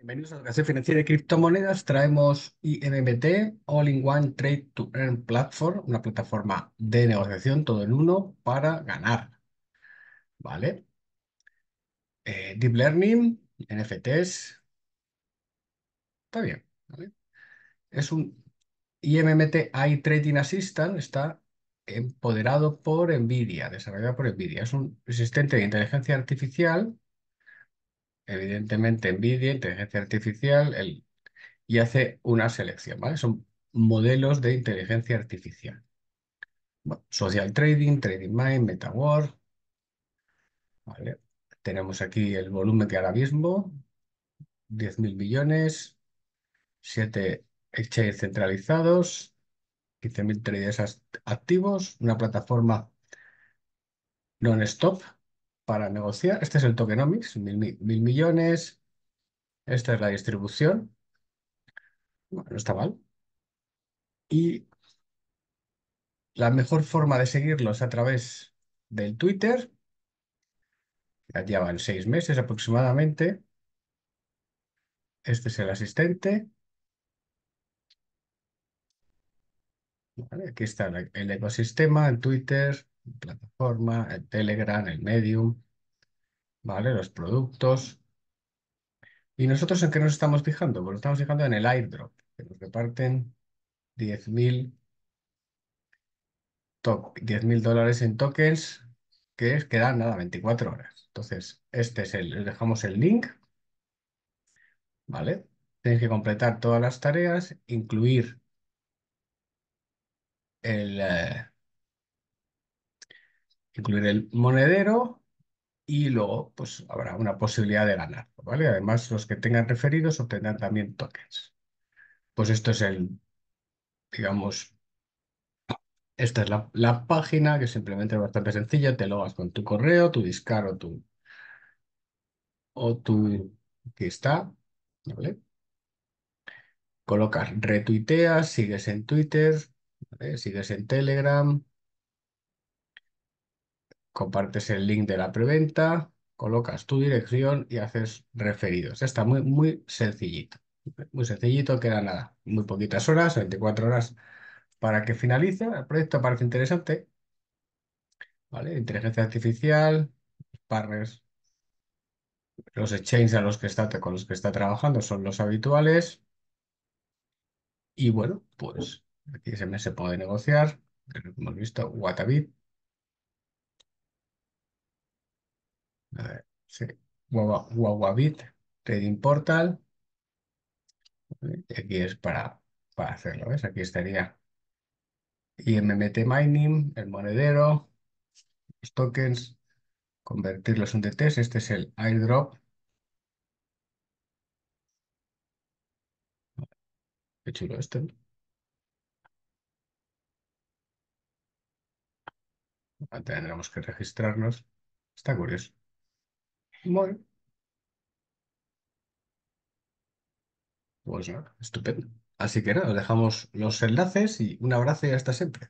Bienvenidos a la Educación Financiera de Criptomonedas. Traemos IMMT, All-in-One Trade to Earn Platform, una plataforma de negociación todo en uno para ganar. ¿Vale? Eh, Deep Learning, NFTs. Está bien. Es un IMMT AI Trading Assistant, está empoderado por NVIDIA, desarrollado por NVIDIA. Es un asistente de inteligencia artificial evidentemente NVIDIA, inteligencia artificial, el, y hace una selección, ¿vale? Son modelos de inteligencia artificial. social Trading, Trading Mind, MetaWar. ¿vale? Tenemos aquí el volumen que ahora mismo, 10.000 millones, 7 exchanges centralizados, 15.000 traders activos, una plataforma non-stop para negociar. Este es el tokenomics, mil, mil millones. Esta es la distribución. Bueno, no está mal. Y la mejor forma de seguirlos es a través del Twitter. Ya llevan seis meses aproximadamente. Este es el asistente. aquí está el ecosistema, el Twitter, plataforma, el Telegram, el Medium, ¿vale? Los productos. ¿Y nosotros en qué nos estamos fijando? Pues nos estamos fijando en el airdrop, que nos reparten 10.000 10 dólares en tokens, que es, quedan nada, 24 horas. Entonces, este es el, dejamos el link, ¿vale? Tienes que completar todas las tareas, incluir el, eh, incluir el monedero y luego pues habrá una posibilidad de ganar, ¿vale? Además, los que tengan referidos obtendrán también tokens. Pues esto es el, digamos, esta es la, página que simplemente es bastante sencilla, te logas con tu correo, tu discar o tu, o tu, aquí está, ¿vale? Colocas, retuiteas, sigues en Twitter, sigues en Telegram, compartes el link de la preventa, colocas tu dirección y haces referidos. Está muy, muy sencillito. Muy sencillito, queda nada, muy poquitas horas, 24 horas para que finalice. El proyecto parece interesante. ¿Vale? Inteligencia artificial, partners. Los exchanges con los que está trabajando son los habituales. Y bueno, pues aquí se, me, se puede negociar. Hemos visto Watabit. A ver, sí. Trading Portal. Y aquí es para, para hacerlo, ¿ves? Aquí estaría IMMT Mining, el monedero, los tokens, convertirlos en DTs. Este es el airdrop. Qué chulo este. Tendremos que registrarnos. Está curioso. Bueno. Pues nada, estupendo. Así que nada, os dejamos los enlaces y un abrazo y hasta siempre.